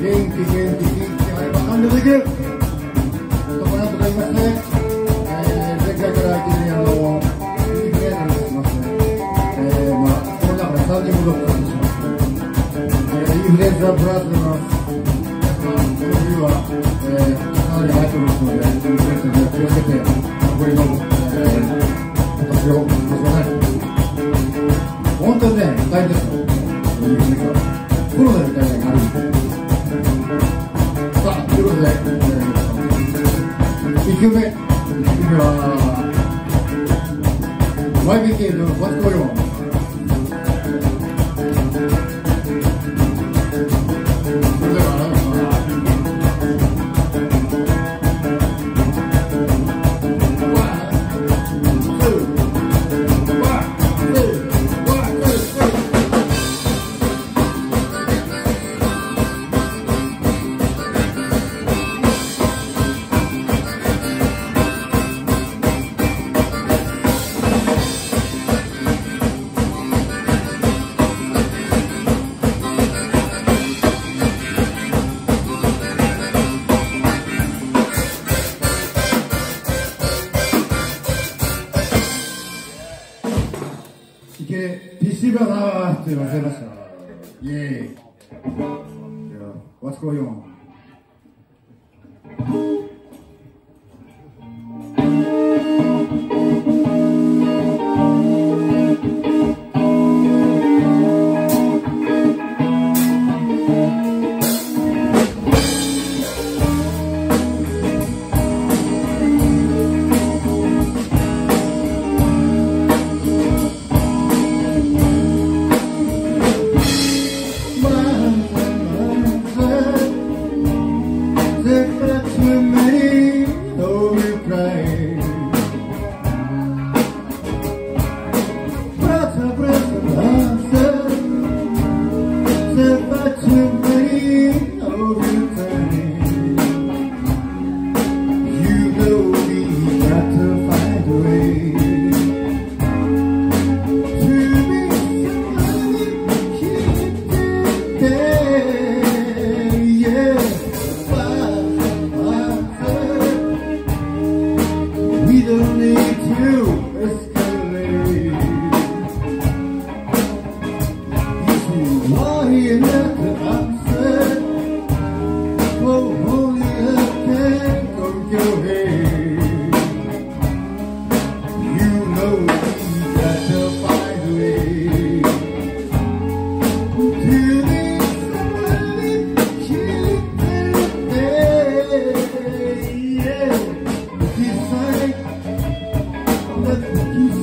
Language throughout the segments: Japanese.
PK、PK、はい、バカンでできる。ところとか言いまして、えー、前回から相手にあの、インフルエンザにしますね。えー、まあ、コロナから30分ほどします。えー、インフルエンザプラスでます。冬は、えー、かなり入ってますので、インフルエンザに気をつけて、残りの、えー、今年を越しません。本当にね、大変ですよ。け、ピッシブラザーって言われました。イェーイ。じゃあ、ワツコ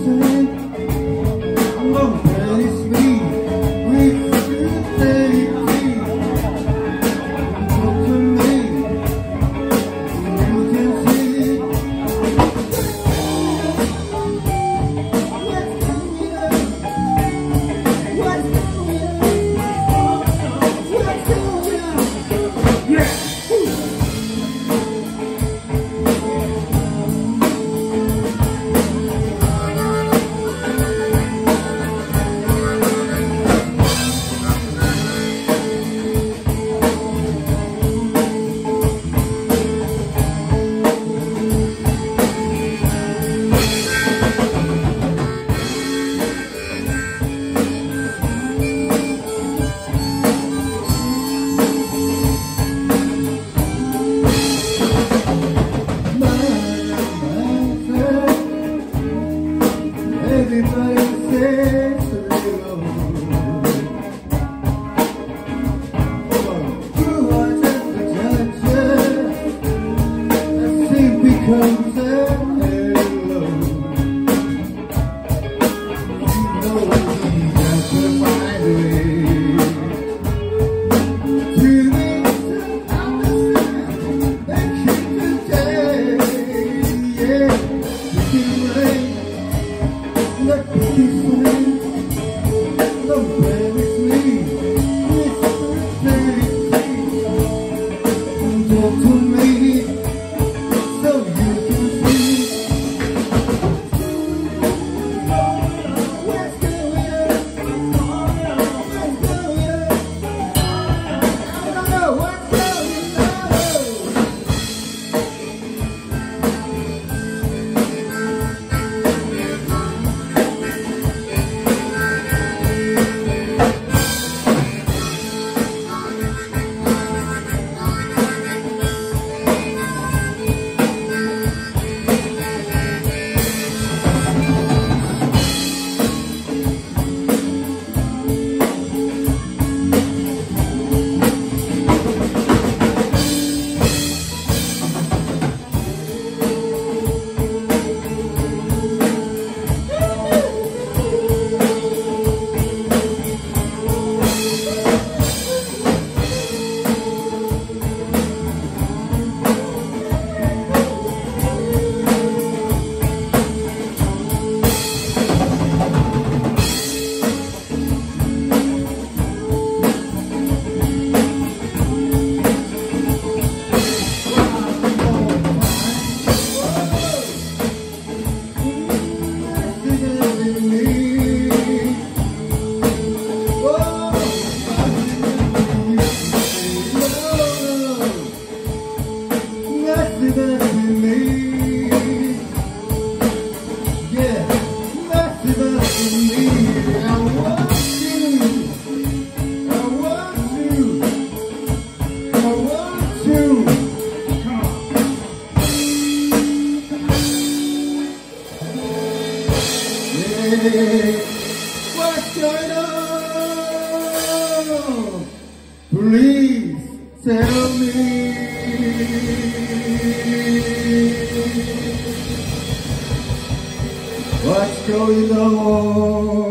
mm. Hey, Everybody 教育だも